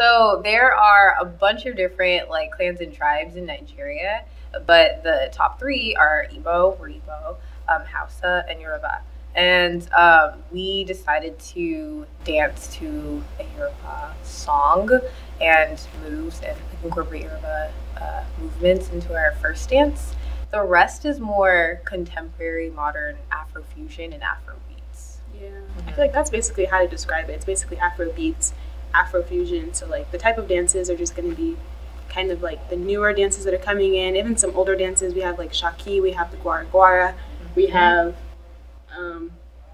So there are a bunch of different like clans and tribes in Nigeria, but the top three are Igbo, or Igbo, um, Hausa, and Yoruba. And um, we decided to dance to a Yoruba song and moves and incorporate Yoruba uh, movements into our first dance. The rest is more contemporary, modern Afrofusion and Afro beats. Yeah, I feel like that's basically how to describe it. It's basically Afro beats, Afrofusion. So like the type of dances are just going to be kind of like the newer dances that are coming in. Even some older dances. We have like Shaki, we have the Gwara Gwara, we Mhm. have um,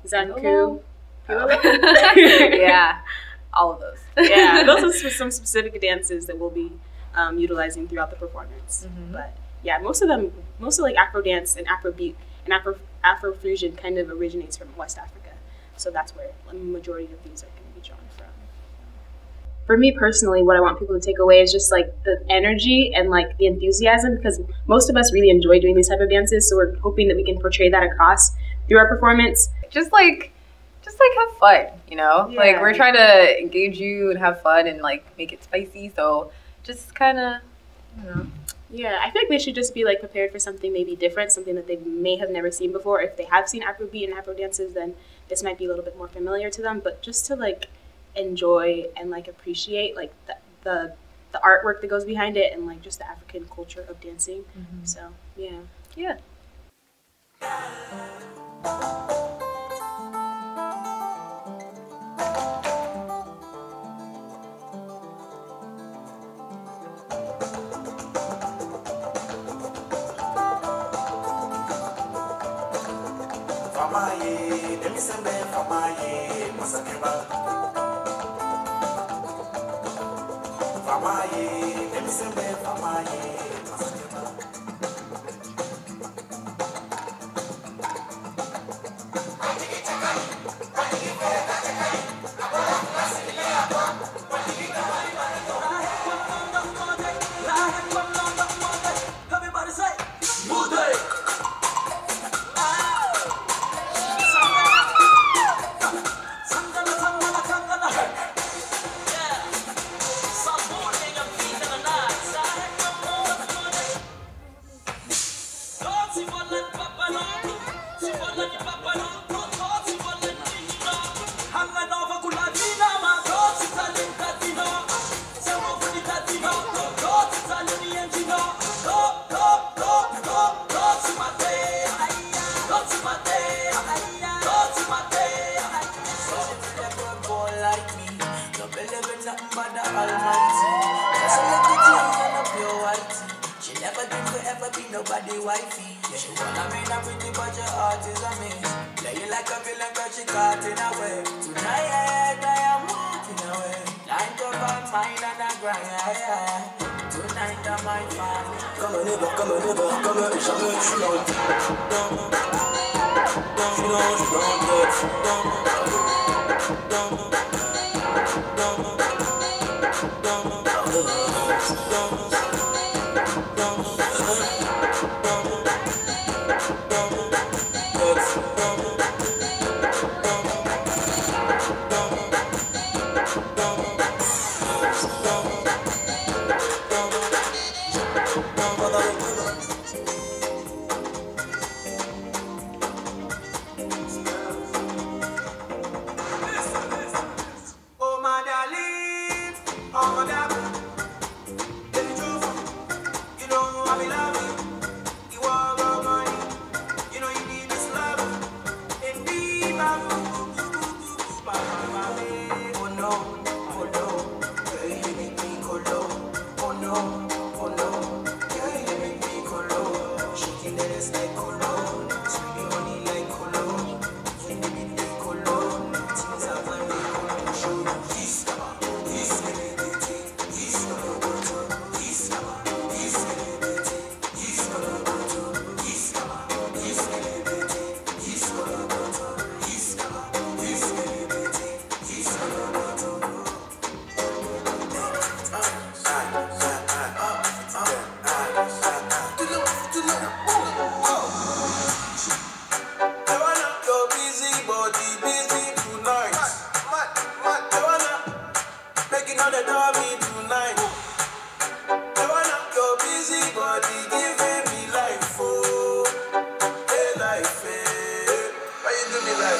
Zanku. yeah, all of those. yeah, those are some- some specific dances that we'll be um, utilizing throughout the performance. Mhm. But yeah, most of them, most of like Afro dance and Afro beat and Afro Afrofusion kind of originates from West Africa. So that's where the majority of these are going to be drawn from. For me personally, what I want people to take away is just like the energy and like the enthusiasm because most of us really enjoy doing these type of dances. So we're hoping that we can portray that across through our performance. just like just like have fun you know like we're trying to engage you and have fun and like make it spicy so just kind of you know Yeah, I feel like they should just be like prepared for something maybe different, something that they may have never seen before. If they have seen Afrobeat and Afro dances, then this might be a little bit more familiar to them. But just to like enjoy and like appreciate like the the, the artwork that goes behind it and like just the African culture of dancing. Mm-hmm. So yeah. yeah Famaye, demisembe famaye, masakeba. Famaye, demisembe famaye, masakeba. Everybody wifey. Yeah, she wanna be a pretty, but your heart is a miss. Play you like a villain, but she caught in a way. Tonight I am walking away. Nine to five, mine and a grind. Yeah, yeah. Tonight I might find. Comme un neighbor, comme un neighbor, un jamais je suis dans le Yeah.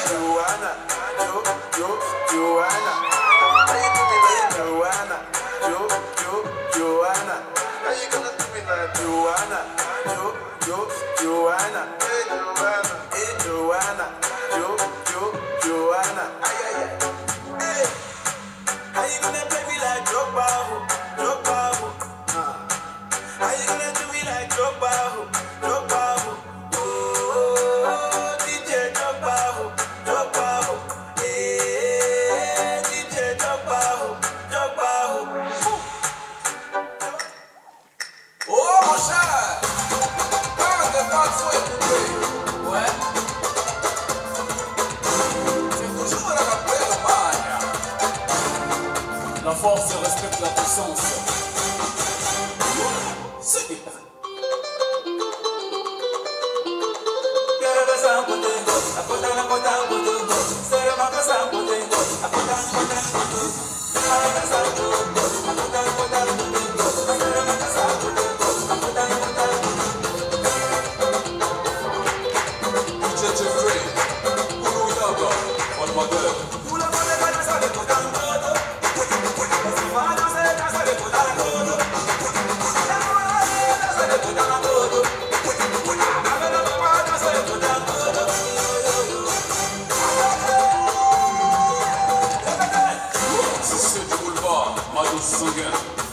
Joanna, Jo, Jo, Joanna. How you do me like Joanna, Jo, Jo, Joanna? How you gonna do me like Joanna, Jo, Jo, Joanna? La force respecte la puissance. a you. sugar.